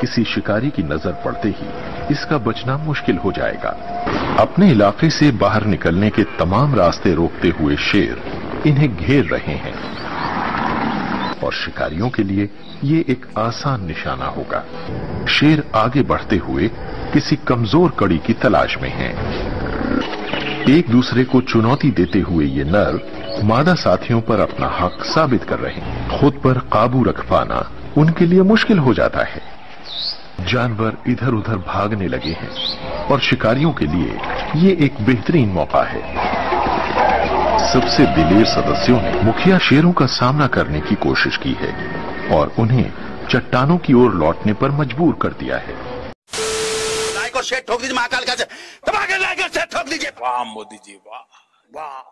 किसी शिकारी की नज़र पड़ते ही इसका बचना मुश्किल हो जाएगा। अपने इलाके से बाहर निकलने के तमाम रास्ते रोकते हुए शेर इन्हें घेर रहे हैं। और शिकारियों के लिए ये एक आसान निशाना होगा। शेर आगे बढ़ते हुए किसी कमज़ोर कड़ी की तलाश में हैं। एक दूसरे को चुनौती देते हुए ये नर मादा साथियों पर अपना हक साबित कर रहे हैं। खुद पर काबू रख पाना उनके लिए मुश्किल हो जाता है। जानवर इधर उधर भागने लगे हैं और शिकारियों के लिए ये एक बेहतरीन मौका है। सबसे दिलेर सदस्यों ने मुखिया शेरों का सामना करने की कोशिश की है और उन्हें चट्टानों की ओर लौटने पर मजबूर कर दिया है। लाइक ठोक दीजिए महाकाल का दबा के लाइक और शेयर ठोक दीजिए। वाह मोदी जी वाह वाह।